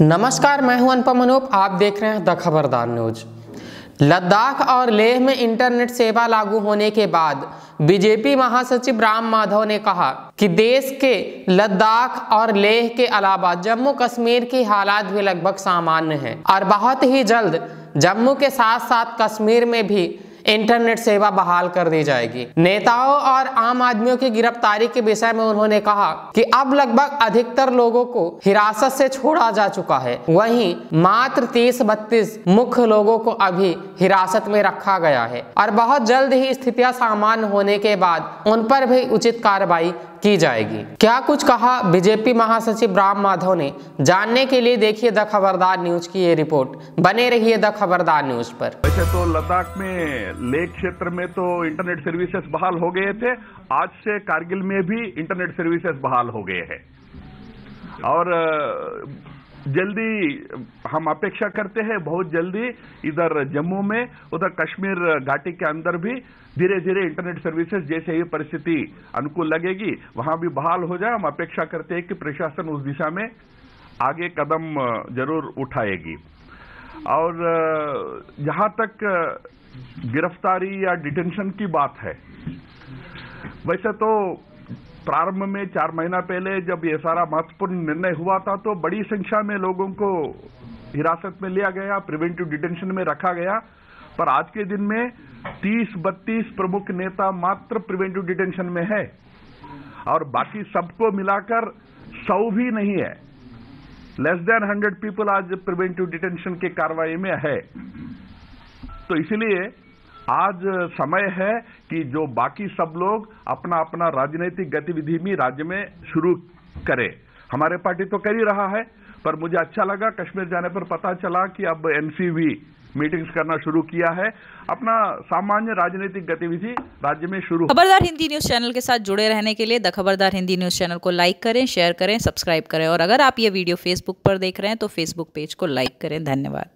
नमस्कार, मैं हूँ अनुपम अनूप। आप देख रहे हैं द खबरदार न्यूज़। लद्दाख और लेह में इंटरनेट सेवा लागू होने के बाद बीजेपी महासचिव राम माधव ने कहा कि देश के लद्दाख और लेह के अलावा जम्मू कश्मीर की हालात भी लगभग सामान्य हैं। और बहुत ही जल्द जम्मू के साथ साथ कश्मीर में भी इंटरनेट सेवा बहाल कर दी जाएगी। नेताओं और आम आदमियों की गिरफ्तारी के विषय में उन्होंने कहा कि अब लगभग अधिकतर लोगों को हिरासत से छोड़ा जा चुका है। वहीं मात्र 30 बत्तीस मुख्य लोगों को अभी हिरासत में रखा गया है। और बहुत जल्द ही स्थितियाँ सामान्य होने के बाद उन पर भी उचित कार्रवाई की जाएगी। क्या कुछ कहा बीजेपी महासचिव राम माधव ने? जानने के लिए देखिए द खबरदार न्यूज़ की ये रिपोर्ट। बने रहिए द खबरदार न्यूज़ पर। वैसे तो लद्दाख में लेक क्षेत्र में तो इंटरनेट सर्विसेज़ बहाल हो गए थे। आज से कारगिल में भी इंटरनेट सर्विसेज़ बहाल हो गए हैं। और जल्दी हम अपेक्षा करते हैं, बहुत जल्दी इधर जम्मू में, उधर कश्मीर घाटी के अंदर भी धीरे धीरे इंटरनेट सर्विसेज़ जैसे ही परिस्थिति अनुकूल लगेगी, वहाँ भी बहाल हो जाए, हम अपेक्षा करते हैं कि प्रशासन उस दिशा में आगे कदम ज़रूर उठाएगी। और, जहाँ तक गिरफ्तारी या डिटेंशन की बात है, वैसे तो प्रारंभ में चार महीना पहले जब ये सारा महत्वपूर्ण निर्णय हुआ था तो बड़ी संख्या में लोगों को हिरासत में लिया गया, प्रिवेंटिव डिटेंशन में रखा गया। पर आज के दिन में 30-32 प्रमुख नेता मात्र प्रिवेंटिव डिटेंशन में है। और बाकी सबको मिलाकर सौ भी नहीं है। लेस देन हंड्रेड पीपल आज प्रिवेंटिव डिटेंशन के कार्रवाई में है। तो इसलिए आज समय है कि जो बाकी सब लोग अपना अपना राजनीतिक गतिविधि में राज्य में शुरू करें। हमारे पार्टी तो कर ही रहा है, पर मुझे अच्छा लगा, कश्मीर जाने पर पता चला कि अब एनसीवी मीटिंग्स करना शुरू किया है। अपना सामान्य राजनीतिक गतिविधि राज्य में शुरू खबरदार हिंदी न्यूज़ चैनल के साथ जुड़े रहने के लिए the Khabardar Hindi news channel को लाइक करें, शेयर करें, सब्सक्राइब करें। और अगर आप ये वीडियो फेसबुक पर देख रहे हैं तो फेसबुक पेज को लाइक करें। धन्यवाद।